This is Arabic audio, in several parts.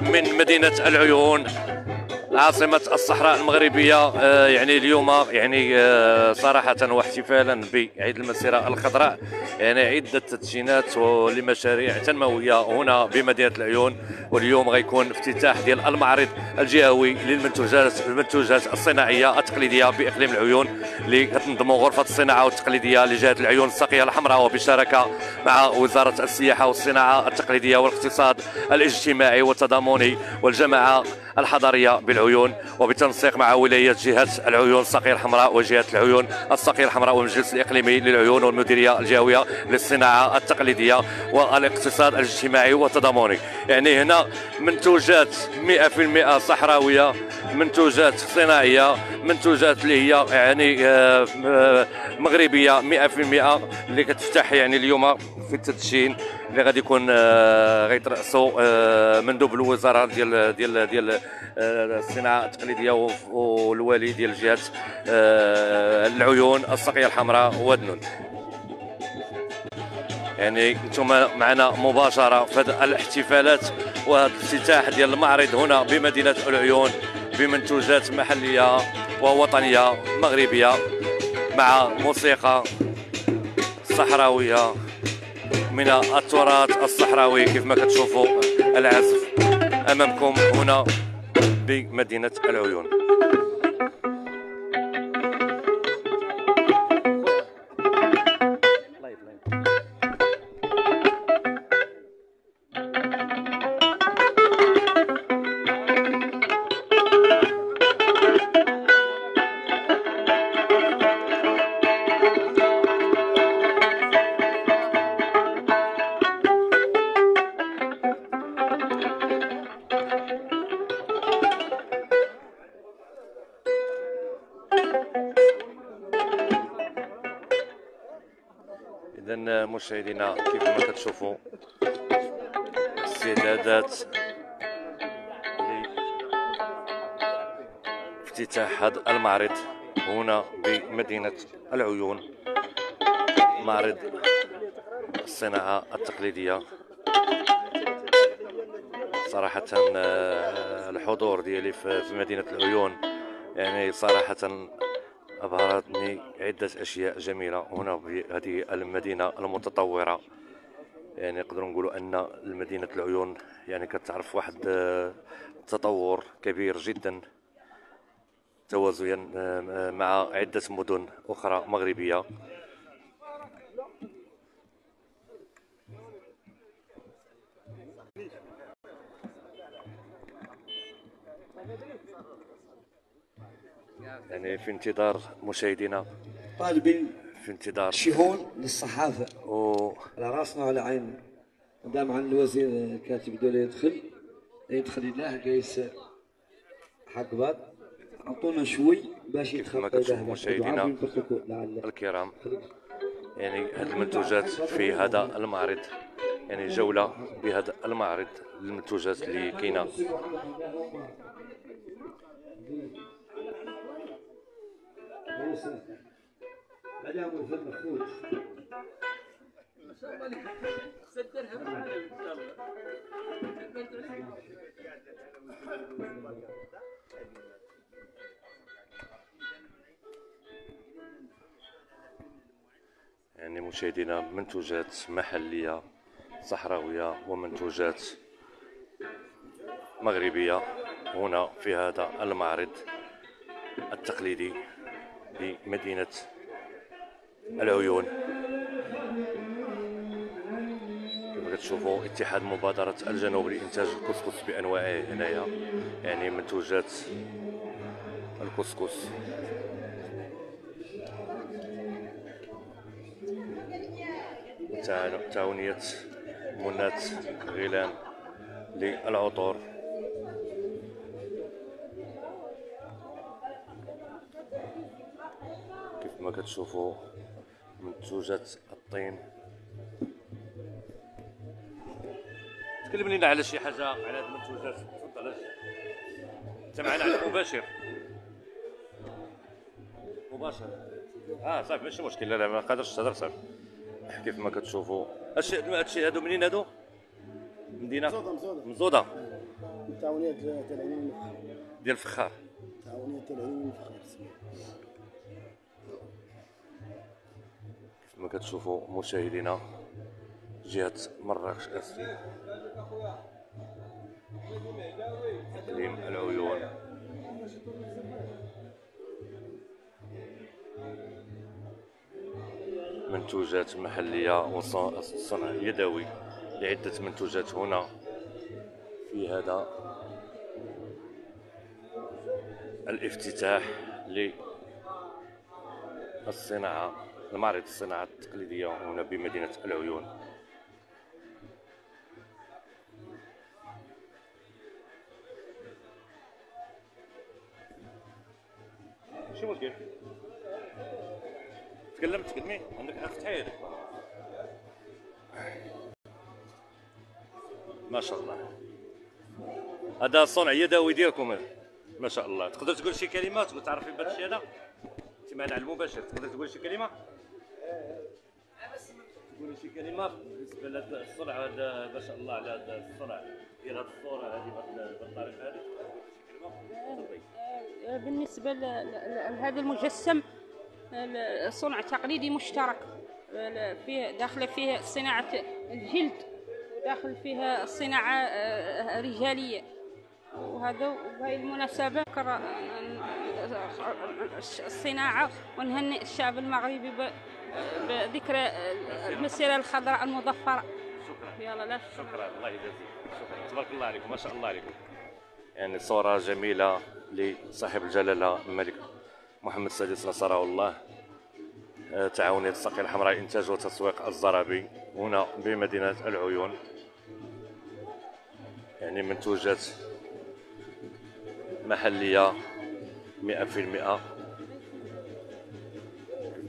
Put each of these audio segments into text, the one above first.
من مدينة العيون. عاصمة الصحراء المغربية آه، يعني اليوم يعني آه، صراحة واحتفالا بعيد المسيرة الخضراء يعني عدة تدشينات لمشاريع تنموية هنا بمدينة العيون. واليوم غيكون افتتاح ديال المعرض الجهوي للمنتوجات المنتوجات الصناعية التقليدية بإقليم العيون اللي كتنظم غرفة الصناعة والتقليدية لجهة العيون الساقية الحمراء وبشراكة مع وزارة السياحة والصناعة التقليدية والاقتصاد الاجتماعي والتضامني والجماعة. الحضرية بالعيون وبالتنسيق مع ولاية جهة العيون الصقير الحمراء وجهة العيون الصقير الحمراء والمجلس الإقليمي للعيون والمديرية الجهويه للصناعة التقليدية والاقتصاد الاجتماعي والتضامني. يعني هنا منتوجات 100% صحراوية منتوجات صناعية منتوجات اللي هي يعني آه، آه، مغربية 100% اللي كتفتح يعني اليوم في التدشين اللي غادي يكون آه، غيترأسوا آه، مندوب الوزاره ديال ديال ديال آه، الصناعة التقليدية والوالي ديال جهة العيون السقيه الحمراء ودنون يعني أنتم معنا مباشرة في هذه الاحتفالات وهذا الافتتاح ديال المعرض هنا بمدينة العيون بمنتوجات محلية ووطنية مغربية مع موسيقى صحراوية. من التراث الصحراوي كيف ما كتشوفوا العزف أمامكم هنا بمدينة العيون. اذا مشاهدينا كيف ما كتشوفوا استعدادات افتتاح هذا المعرض هنا بمدينة العيون معرض الصناعة التقليدية. صراحة آه، الحضور ديالي في مدينة العيون يعني صراحة أبهرتني عدة أشياء جميلة هنا في هذه المدينة المتطورة. يعني نقدر نقولوا أن المدينة العيون يعني كتعرف واحد آه، كبير جدا توازيا آه، مع عدة مدن أخرى مغربية. يعني في انتظار مشاهدينا. طالبين في انتظار. شهون للصحافة. و... على راسنا وعلى عيننا. دام عن الوزير الكاتب الدولي يدخل يدخل الله قيس حقبات أعطونا شوي باش كيف ما كتشوفوا مشاهدينا الكرام. يعني هذه المنتوجات في هذا المعرض يعني جولة بهذا المعرض المنتوجات اللي كاينة. يعني مشاهدينا منتوجات محلية صحراوية ومنتوجات مغربية هنا في هذا المعرض التقليدي. بمدينة العيون. كما كتشوفوا اتحاد مبادرة الجنوب لإنتاج الكسكس بأنواعه هنايا يعني منتوجات الكسكس. تعاونية منات غيلان للعطور كما كتشوفوا منتوجات الطين. تكلم لنا على شي حاجة على هذه المنتوجات تفضل. انت معنا على مباشر. مباشر. آه صافي ماشي مشكل. لا لا ما قادرش تهضر صافي. كيف ما كتشوفوا هادشي هادشي هادو منين هادو؟ مدينة؟ مزودة مزودة. تاع العلوم والفخر ديال الفخار. والفخر كما كتشوفوا مشاهدينا جهة مراكش اسفي تقليم العيون. منتوجات محلية وصنع يدوي لعدة منتوجات هنا في هذا الافتتاح للصناعة. المعرض الصناعة التقليدية هنا بمدينة العيون. شو مشكل؟ تكلم تكلمي عندك أخ تحير ما شاء الله. هذا صنع يدوي ديالكم ما شاء الله. تقدر تقول شي كلمات وتعرفي بهذا الشيء هذا؟ انت معنا على المباشر. تقدر تقول شي كلمة؟ تقول شي كلمة بالنسبة الصنع هذا ما شاء الله على هذا الصنع ديال هذه الصورة هذه بهذه الطريقة هذه ل- لهذا المجسم الصنع تقليدي مشترك. فيه داخل فيه صناعة الجلد وداخل فيها الصناعة آه، رجالية. وهذا وبهذه المناسبة نذكر الصناعة ونهنئ الشعب المغربي بذكرى المسيرة الخضراء المظفرة. شكرا يلا لا شكرا. الله يجازيك شكرا. تبارك الله عليكم. ما شاء الله عليكم. يعني صورة جميلة لصاحب الجلالة الملك محمد السادس نصره الله. آه، تعاونية الساقية الحمراء لإنتاج وتسويق الزرابي هنا بمدينة العيون. يعني منتوجات محلية مئة في المئة.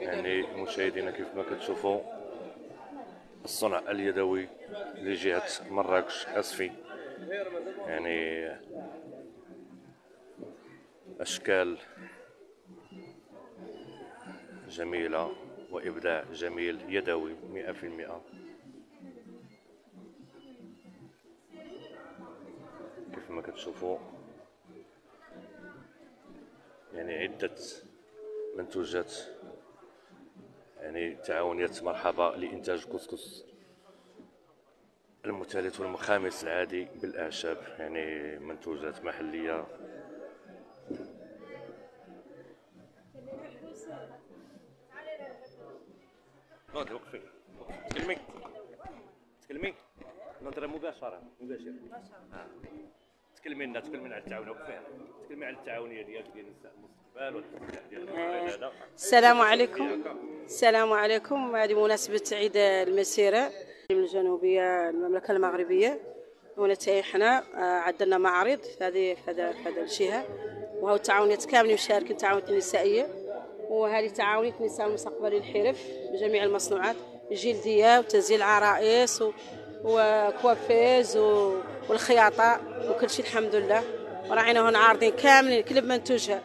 يعني مشاهدينا كيف ما كتشوفوا الصنع اليدوي لجهة مراكش أسفي يعني أشكال جميلة وإبداع جميل يدوي مئة في المئة. كيف ما كتشوفوا يعني عدة منتوجات يعني تعاونية مرحبا لإنتاج كسكس المثالث والمخامس العادي بالأعشاب يعني منتوجات محلية. نوضي وقفي. تكلمي. تكلمي. نظرة مباشرة. مباشرة. آه. تكلمي لنا تكلمي على التعاون. وقفي تكلمي على التعاونية ديالك ديال نساء المستقبل ديال هذا. السلام عليكم. السلام عليكم. هذه مناسبة عيد الجنوبية المملكة المغربية. هنا تاعي حنا آه، عندنا معرض هذه في هذا في هذا الجهة. وهو التعاونيات كاملين مشاركين تعاونيات نسائية وهذه تعاونية نساء المستقبل الحرف بجميع المصنوعات الجلدية وتزيين العرائس و- و coiffeuse و- والخياطة وكل شيء الحمد لله. وراعينا هنا عارضين كاملين كل بمنتوجها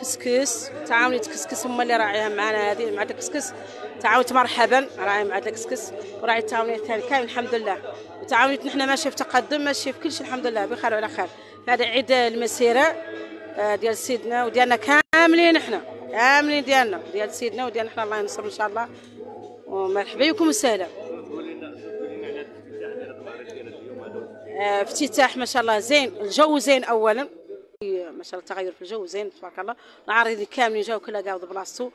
كسكس تعاونية كسكس هما اللي راعيها معنا هذه مع كسكس تعاونية مرحبا راعي مع كسكس وراعي التعاونية الثانية كامل الحمد لله. وتعاونية نحن ماشية في تقدم ماشية في كل شيء الحمد لله بخير وعلى خير. هذا عيد المسيرة آه، ديال سيدنا وديالنا كاملين إحنا كاملين ديالنا ديال سيدنا وديالنا إحنا الله ينصر إن شاء الله. ومرحبا بكم وسهلا. افتتاح ما شاء الله زين الجو زين اولا. ما شاء الله التغير في الجو زين تبارك الله. العارضين كاملين جاو كلها قاعد بلاصتو.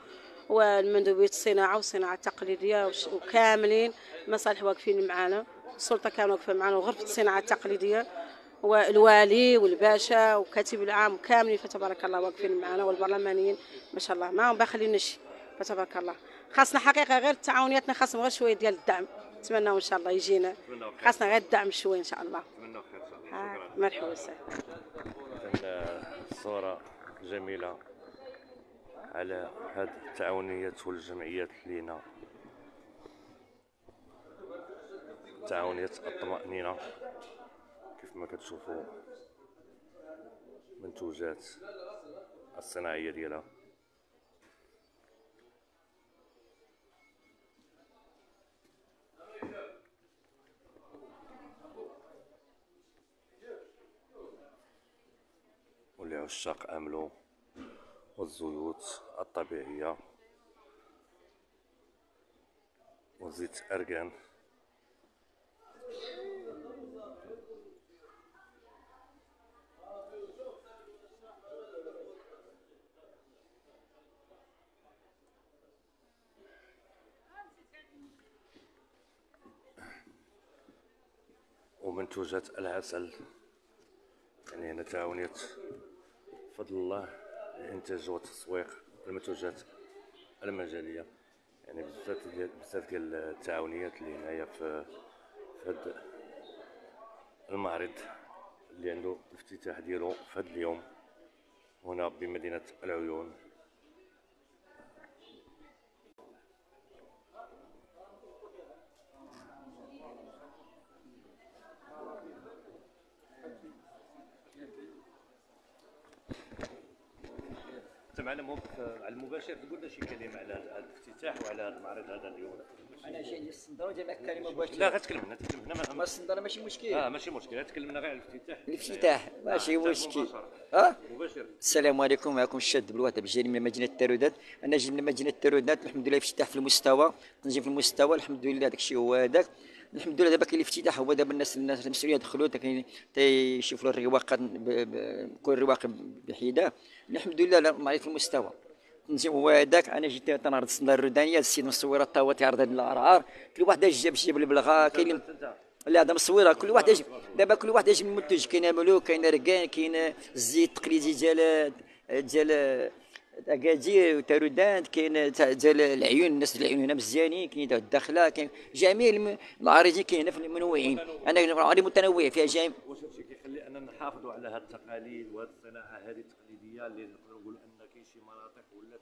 والمندوبية الصناعة والصناعة التقليدية وش- وكاملين المصالح واقفين معانا. السلطة كانوا واقفة معانا وغرفة الصناعة التقليدية والوالي والباشا وكاتب العام كاملين فتبارك الله واقفين معنا والبرلمانيين ما شاء الله ما باخلين شيء فتبارك الله. خاصنا حقيقة غير تعاونياتنا خاصنا غير شوية ديال الدعم. نتمنى إن شاء الله يجينا. خاصنا غير الدعم شوية إن شاء الله. مرحبا وسهلا. صورة جميلة على هاد التعاونيات والجمعيات لينا. تعاونية الطمأنينة كيف ما كتشوفوا منتوجات الصناعية ديالها. ولعشاق أملو والزيوت الطبيعية وزيت أرغان ومنتوجات العسل يعني هنا تعاونية بفضل الله الانتاج والتسويق المنتوجات المجالية. يعني بزاف ديال بزاف ديال التعاونيات اللي هنايا في في هاد المعرض اللي عنده الافتتاح ديالو في هاد اليوم. هنا بمدينة العيون. معنا مو على المباشر تقول لنا شي كلمه على هذا الافتتاح وعلى هذا المعرض هذا اليوم أنا جاي للصندره جاي كلمه مباشره لا غتكلمنا تكلمنا ما ما الصندره ماشي مشكل. آه ماشي مشكل تكلمنا غير على الافتتاح. الافتتاح ماشي آه، مشكل مباشرة. ها؟ مباشر السلام عليكم معكم الشاد بالوهده بجاني من مدينة التارودات أنا جاي من مدينة التارودات الحمد لله افتتاح في المستوى. تنجي في المستوى الحمد لله داك الشيء هو هذاك. الحمد لله دابا كاين الافتتاح هو دابا الناس الناس المسؤولين يدخلوا كاين تيشوفوا الرواق كل رواق بحده الحمد لله معرفة في المستوى. هو هذاك أنا جيت تنعرض السنة الردانيه السيد مصوره تا هو تيعرض هاد الارعار كل واحد جاب شي بالبلغه كاين لا هذا مصورة كل واحد يجي دابا كل واحد من منتج كاين ملوك كاين ركان كاين الزيت التقليدي ديال ديال اكادير وتارودان كاين تاع ديال العيون الناس العيون هنا مزيانين كاين ديال الداخلة كاين جميع الم- المعارضين كاين هنا في المنوعين. أنا المعارض متنوعه فيها جميع. واش هادشي كيخلي أننا نحافظوا على هذه التقاليد وهذه الصناعة هذه التقليدية اللي نقدروا نقولوا أن كاين شي مناطق ولات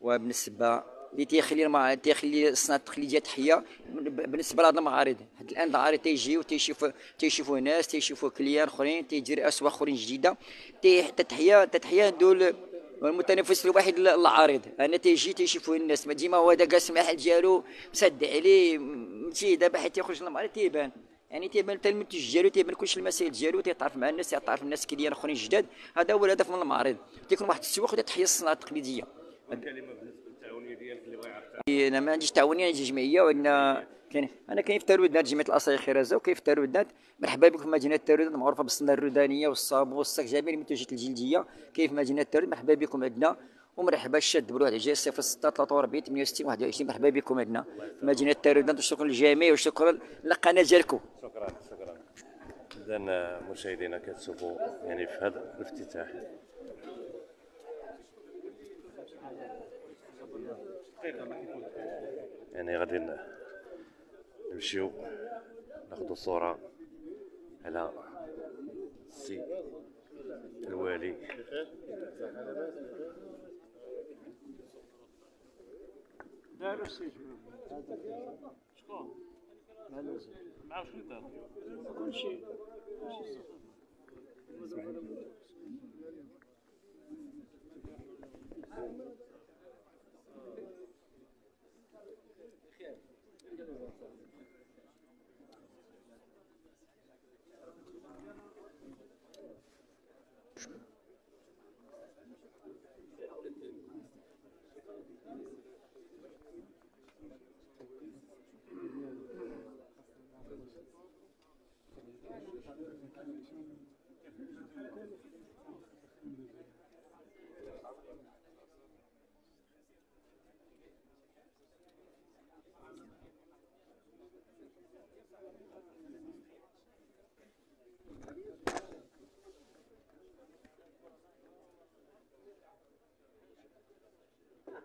وبالنسبة اللي تيخلي المعارض تيخلي الصناعة التقليدية تحية بالنسبة لهاد المعارض. حد الآن المعارض تيجيو تيشوفوا تيشوفوا ناس تيشوفوا كليان آخرين تيجري اسواق اخرين جديدة تي حتى تحيه تحيه دول المتنافس الوحيد للعارض أنا تيجي تيشوفوا الناس ما ديما هو هذا المحل ديالو مسد عليه مشي دابا حتى يخرج للمعارض تيبان. يعني تيبان حتى المنتج ديالو تيبان كلشي المسائل ديالو تيتعرف مع الناس تيتعرف الناس كليان أخرين جداد. هذا هو الهدف من المعرض تيكون واحد التسويق وتحيا الصناعه التقليديه اللي بغى يعرف أنا ما عنديش تعاونيه عندي جمعيه وعندنا كاين أنا كاين في تارودات جمعيه الاصايا خرازه وكاين في تارودات مرحبا بكم في مدينة تارودات معروفة بالصنه الردانيه والصابون والصك جميع المنتوجات الجلدية. كاين في مدينة تارودات مرحبا بكم عندنا. ومرحبا الشاد بالواحد جاي 06 43 68 21 مرحبا بكم عندنا. في مدينة تارودات وشكرا للجميع وشكرا للقناة ديالكم. شكرا شكرا. اذا مشاهدينا كتشوفوا يعني في هذا الافتتاح. يعني غادي نمشيو ناخذ صورة على السي الوالي. داروا السي شكون؟ مع شنو دار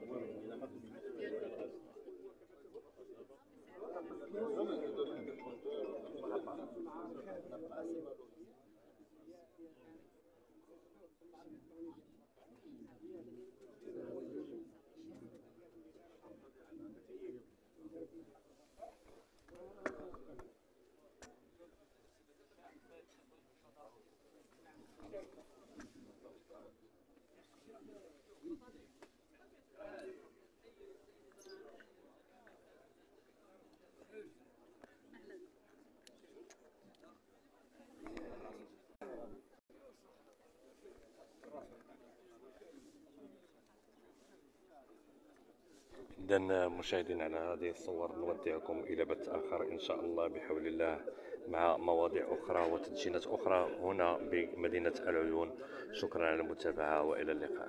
Gracias. إذا مشاهدينا على هذه الصور نودعكم إلى بث آخر إن شاء الله بحول الله مع مواضيع أخرى وتدشينات أخرى هنا بمدينة العيون. شكرا على المتابعة وإلى اللقاء.